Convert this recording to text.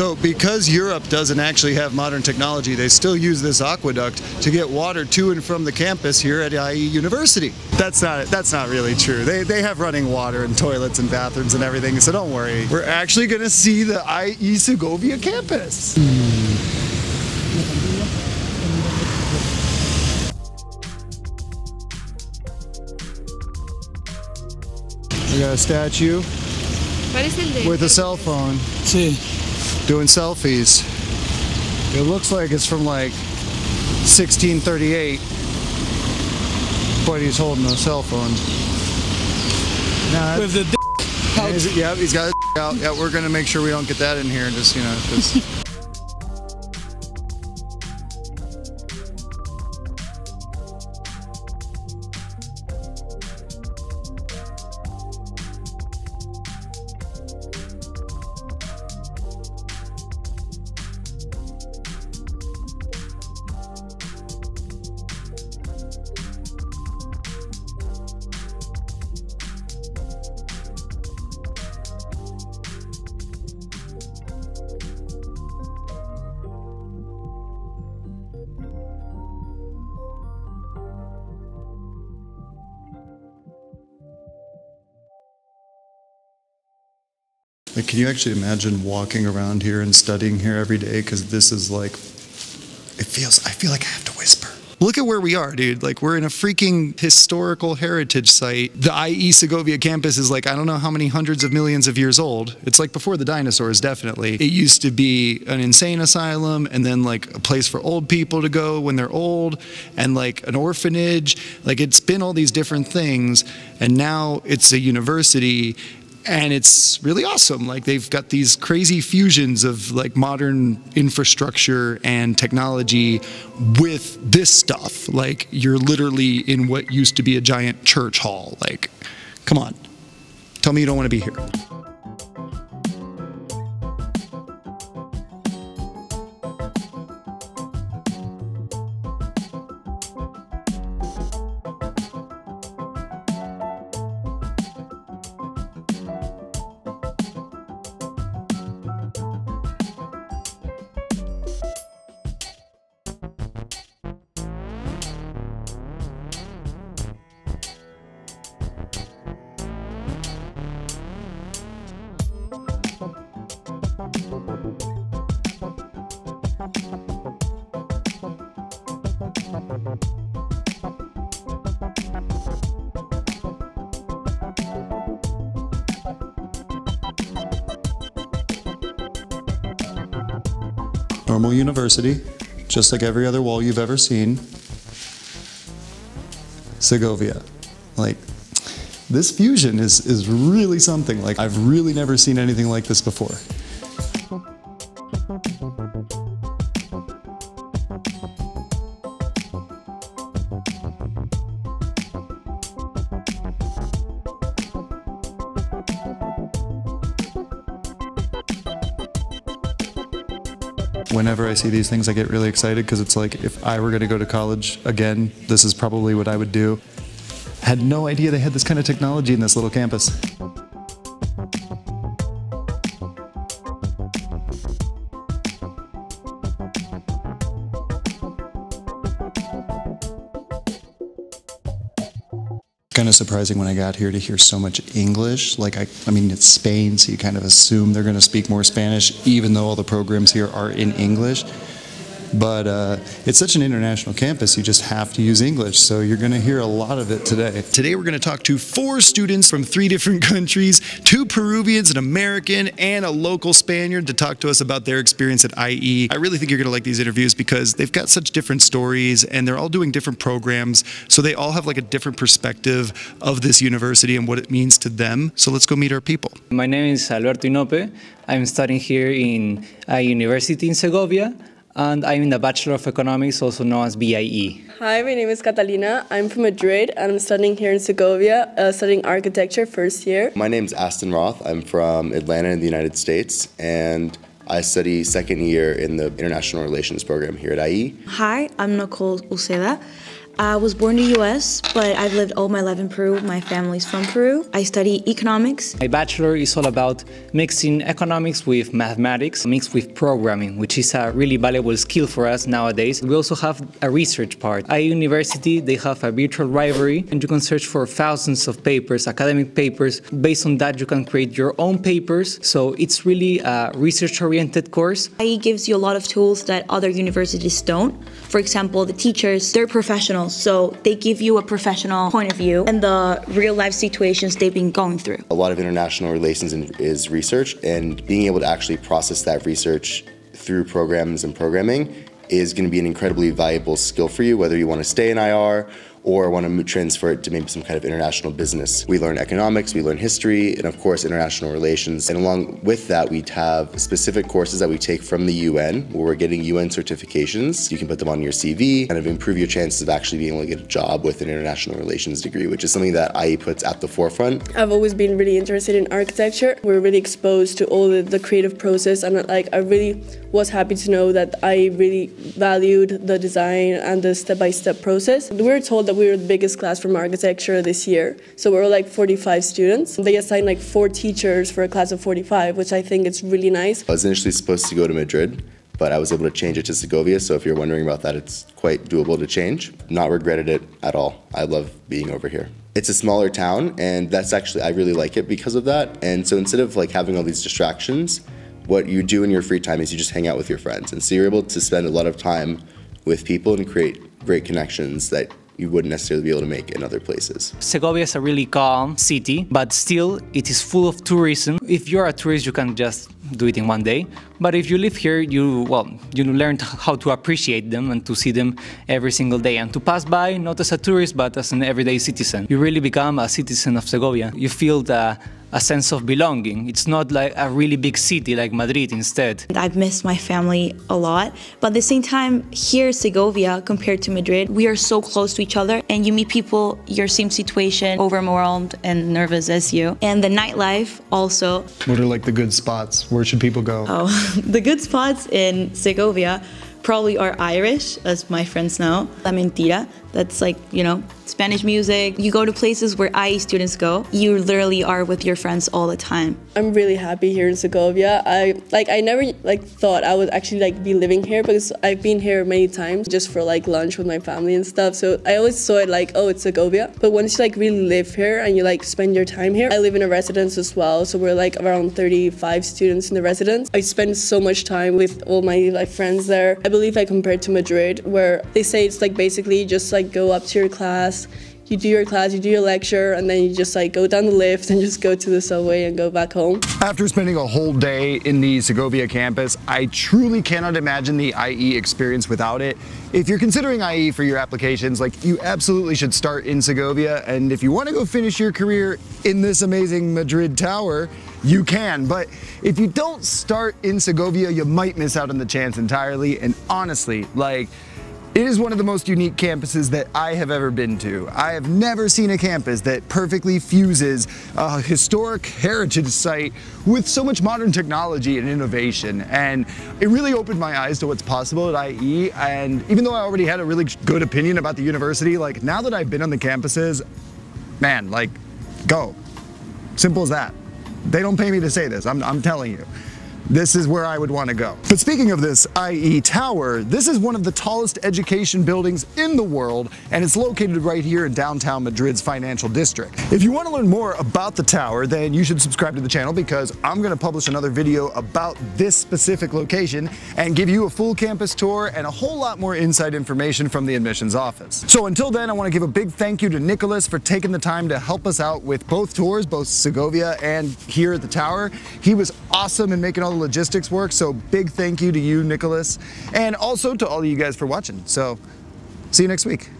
So, because Europe doesn't actually have modern technology, they still use this aqueduct to get water to and from the campus here at IE University. That's not that's not really true. They, they have running water and toilets and bathrooms and everything, so don't worry. We're actually going to see the IE Segovia campus. We got a statue Parece el de. with a cell phone Sí. Doing selfies. It looks like it's from like 1638, but he's holding a cell phone. Nah, With the d- it- yeah, he's got it out. Yeah, we're gonna make sure we don't get that in here. Just you know, Like, can you actually imagine walking around here and studying here every day? Because this is like, it feels, I feel like I have to whisper. Look at where we are, dude. Like, we're in a freaking historical heritage site. The IE Segovia campus is like, I don't know how many hundreds of millions of years old. It's like before the dinosaurs, definitely. It used to be an insane asylum and then like a place for old people to go when they're old and like an orphanage. Like, it's been all these different things. And now it's a university and it's really awesome. Like they've got these crazy fusions of like modern infrastructure and technology with this stuff. Like you're literally in what used to be a giant church hall. Like come on. Tell me you don't want to be here normal university just like every other wall you've ever seen. Segovia. Like this fusion is is really something. Like i've really never seen anything like this before Whenever I see these things, I get really excited because it's like if I were going to go to college again, this is probably what I would do. Had no idea they had this kind of technology in this little campus. Kind of surprising when I got here to hear so much English. Like, I, I mean, it's Spain, so you kind of assume they're going to speak more Spanish, even though all the programs here are in English. But uh, it's such an international campus, you just have to use English. So you're going to hear a lot of it today. Today, we're going to talk to four students from three different countries two Peruvians, an American, and a local Spaniard to talk to us about their experience at IE. I really think you're going to like these interviews because they've got such different stories and they're all doing different programs. So they all have like a different perspective of this university and what it means to them. So let's go meet our people. My name is Alberto Inope. I'm studying here in a university in Segovia, and I'm in the Bachelor of Economics, also known as BIE. Hi, my name is Catalina. I'm from Madrid and I'm studying here in Segovia, uh, studying architecture first year. My name is Aston Roth. I'm from Atlanta in the United States, and I study second year in the International Relations program here at. IE. Hi, I'm Nicole Uceda. I was born in the US, but I've lived all my life in Peru. My family's from Peru. I study economics. My bachelor is all about mixing economics with mathematics, mixed with programming, which is a really valuable skill for us nowadays. We also have a research part. At university, they have a virtual library, and you can search for thousands of papers, academic papers. Based on that, you can create your own papers. So it's really a research-oriented course. IE gives you a lot of tools that other universities don't. For example, the teachers, they're professionals, so they give you a professional point of view and the real life situations they've been going through. A lot of international relations is research, and being able to actually process that research through programs and programming is going to be an incredibly valuable skill for you, whether you want to stay in IR or want to transfer it to maybe some kind of international business. We learn economics, we learn history, and of course international relations. And along with that, we have specific courses that we take from the UN where we're getting UN certifications. You can put them on your CV, kind of improve your chances of actually being able to get a job with an international relations degree, which is something that IE puts at the forefront. I've always been really interested in architecture. We're really exposed to all the, the creative process, and like I really was happy to know that I really valued the design and the step-by-step process. We were told that we were the biggest class from architecture this year, so we were like 45 students. They assigned like four teachers for a class of 45, which I think is really nice. I was initially supposed to go to Madrid, but I was able to change it to Segovia. So if you're wondering about that, it's quite doable to change. Not regretted it at all. I love being over here. It's a smaller town, and that's actually I really like it because of that. And so instead of like having all these distractions, what you do in your free time is you just hang out with your friends, and so you're able to spend a lot of time with people and create great connections that you wouldn't necessarily be able to make in other places. Segovia is a really calm city, but still it is full of tourism. If you're a tourist, you can just do it in one day. But if you live here, you well, you learn how to appreciate them and to see them every single day and to pass by not as a tourist but as an everyday citizen. You really become a citizen of Segovia. You feel the a sense of belonging. It's not like a really big city like Madrid instead. I've missed my family a lot, but at the same time, here Segovia compared to Madrid, we are so close to each other and you meet people your same situation, overwhelmed and nervous as you. And the nightlife also. What are like the good spots? Where should people go? Oh, the good spots in Segovia probably are Irish, as my friends know. La Mentira, that's like, you know, Spanish music. You go to places where IE students go. You literally are with your friends all the time. I'm really happy here in Segovia. I like I never like thought I would actually like be living here because I've been here many times just for like lunch with my family and stuff. So I always saw it like oh it's Segovia. But once you like really live here and you like spend your time here, I live in a residence as well. So we're like around 35 students in the residence. I spend so much time with all my like friends there. I believe I compared to Madrid where they say it's like basically just like go up to your class you do your class, you do your lecture, and then you just like go down the lift and just go to the subway and go back home. After spending a whole day in the Segovia campus, I truly cannot imagine the IE experience without it. If you're considering IE for your applications, like you absolutely should start in Segovia. And if you want to go finish your career in this amazing Madrid tower, you can. But if you don't start in Segovia, you might miss out on the chance entirely. And honestly, like, it is one of the most unique campuses that I have ever been to. I have never seen a campus that perfectly fuses a historic heritage site with so much modern technology and innovation. And it really opened my eyes to what's possible at IE. And even though I already had a really good opinion about the university, like now that I've been on the campuses, man, like go. Simple as that. They don't pay me to say this, I'm, I'm telling you this is where I would want to go. But speaking of this IE Tower, this is one of the tallest education buildings in the world, and it's located right here in downtown Madrid's financial district. If you want to learn more about the tower, then you should subscribe to the channel because I'm going to publish another video about this specific location and give you a full campus tour and a whole lot more inside information from the admissions office. So until then, I want to give a big thank you to Nicholas for taking the time to help us out with both tours, both Segovia and here at the tower. He was awesome in making all the logistics work. So big thank you to you, Nicholas, and also to all of you guys for watching. So see you next week.